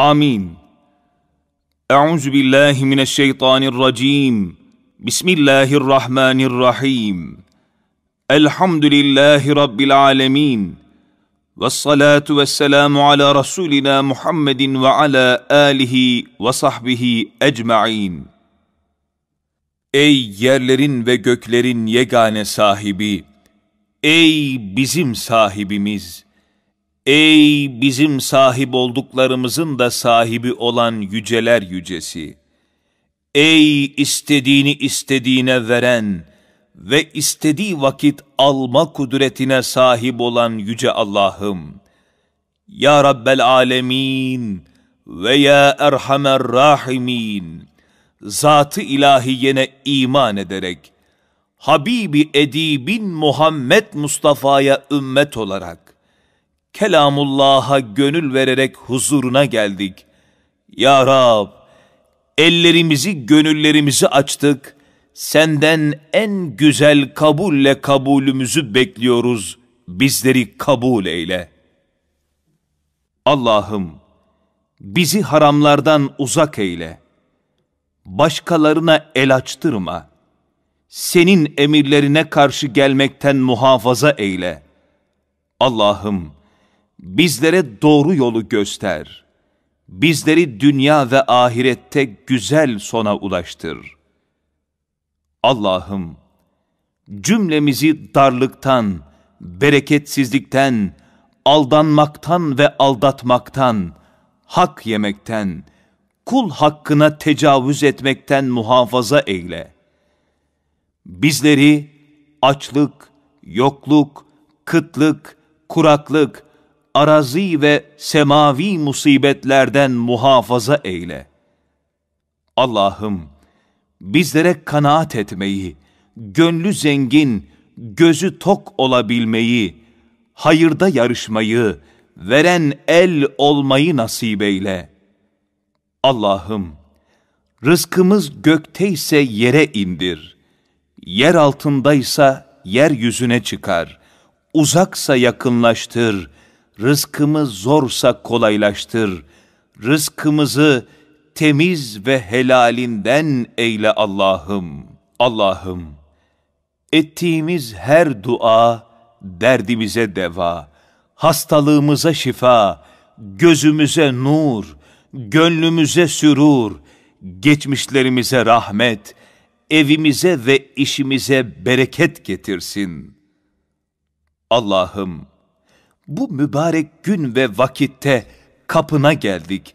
Amin. Euzu billahi mineşşeytanirracim. Bismillahirrahmanirrahim. Elhamdülillahi rabbil alamin. Ve salatu ve selamu ala Resulina Muhammedin ve ala alihi ve sahbihi ecma'in. Ey yerlerin ve göklerin yegane sahibi! Ey bizim sahibimiz! Ey bizim sahip olduklarımızın da sahibi olan yüceler yücesi! Ey istediğini istediğine veren ve istediği vakit alma kudretine sahip olan yüce Allah'ım! Ya Rabbel Alemin ve Ya Erhamer Rahimin! Zatı ilahiyene iman ederek, Habibi Edibin Muhammed Mustafa'ya ümmet olarak, Kelamullah'a gönül vererek huzuruna geldik. Ya Rab, ellerimizi, gönüllerimizi açtık, senden en güzel kabulle kabulümüzü bekliyoruz, bizleri kabul eyle. Allah'ım, bizi haramlardan uzak eyle. Başkalarına el açtırma. Senin emirlerine karşı gelmekten muhafaza eyle. Allah'ım, bizlere doğru yolu göster. Bizleri dünya ve ahirette güzel sona ulaştır. Allah'ım, cümlemizi darlıktan, bereketsizlikten, aldanmaktan ve aldatmaktan, hak yemekten, kul hakkına tecavüz etmekten muhafaza eyle. Bizleri açlık, yokluk, kıtlık, kuraklık, arazi ve semavi musibetlerden muhafaza eyle. Allah'ım, bizlere kanaat etmeyi, gönlü zengin, gözü tok olabilmeyi, hayırda yarışmayı, veren el olmayı nasip eyle. Allah'ım, rızkımız gökteyse yere indir, yer altındaysa yeryüzüne çıkar, uzaksa yakınlaştır, rızkımız zorsa kolaylaştır, rızkımızı temiz ve helalinden eyle Allah'ım. Allah'ım, ettiğimiz her dua derdimize deva, hastalığımıza şifa, gözümüze nur, gönlümüze sürur, geçmişlerimize rahmet, evimize ve işimize bereket getirsin. Allah'ım, bu mübarek gün ve vakitte kapına geldik.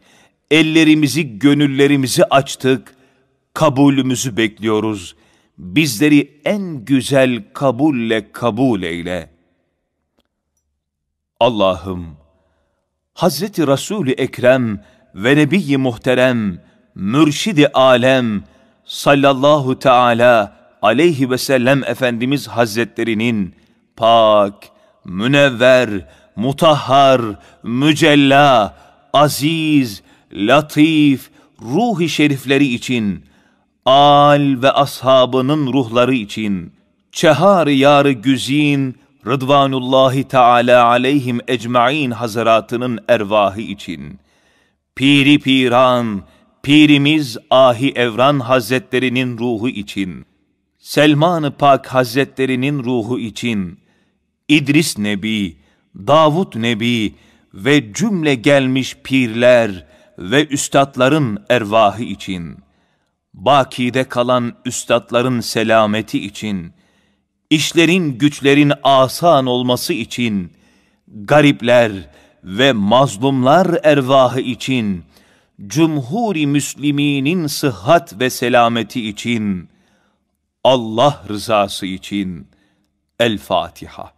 Ellerimizi, gönüllerimizi açtık. Kabulümüzü bekliyoruz. Bizleri en güzel kabulle kabul eyle. Allah'ım, Hazreti Resul-i Ekrem ve Nebi-i Muhterem, Mürşid-i Alem, sallallahu teala aleyhi ve sellem Efendimiz Hazretlerinin pak, münevver, mutahhar, mücella, aziz, latif, ruhi şerifleri için, al ve ashabının ruhları için, çehar yarı güzin, Rıdvanullahi Teala aleyhim ecmain hazaratının ervahı için, Piri Piran, Pirimiz Ahi Evran Hazretlerinin ruhu için, Selman-ı Pak Hazretlerinin ruhu için, İdris Nebi, Davut Nebi ve cümle gelmiş pirler ve üstadların ervahı için, bakide kalan üstadların selameti için, işlerin güçlerin asan olması için, garipler ve mazlumlar ervahı için, cumhuri müsliminin sıhhat ve selameti için, Allah rızası için El Fatiha.